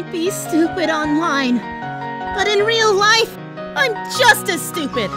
might be stupid online, but in real life, I'm just as stupid.